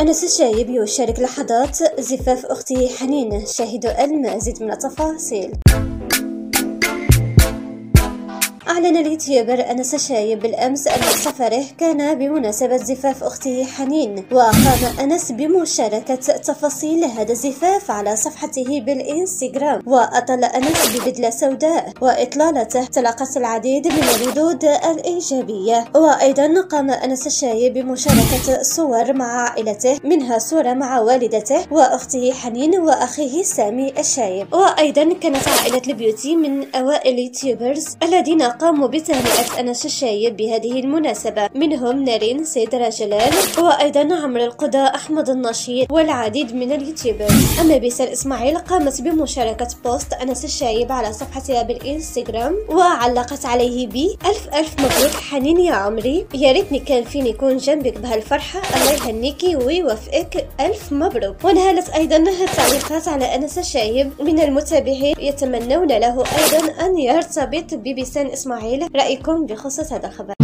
أنس الشايب يشارك لحظات زفاف أخته حنين شاهدوا المزيد من التفاصيل. أعلن ال YouTuber أنس الشايب بالأمس أن سفره كان بمناسبة زفاف أخته حنين وقام أنس بمشاركة تفاصيل هذا الزفاف على صفحته بالإنستغرام. وأطل أنس ببدلة سوداء وإطلالته تلقت العديد من الردود الإيجابية. وأيضا قام أنس الشايب بمشاركة صور مع عائلته منها صورة مع والدته وأخته حنين وأخيه سامي الشايب. وأيضا كانت عائلة البيوتي من أوائل ال YouTubers الذين قاموا بتهنئة أنس الشايب بهذه المناسبة. منهم نارين سيد جلال وأيضا عمرو القضاء أحمد النشيط والعديد من اليوتيوبرز. أما بيسان إسماعيل قامت بمشاركة بوست أنس الشايب على صفحتها بالإنستغرام وعلقت عليه ب ألف ألف مبروك حنين يا عمري. يا ريتني كان فيني يكون جنبك بهالفرحة. الله يهنيكي ويوفقك. ألف مبروك. وانهالت أيضا التعليقات على أنس الشايب من المتابعين يتمنون له أيضا أن يرتبط ببيسان إسماعيل. إسماعيل رأيكم بخصوص هذا الخبر.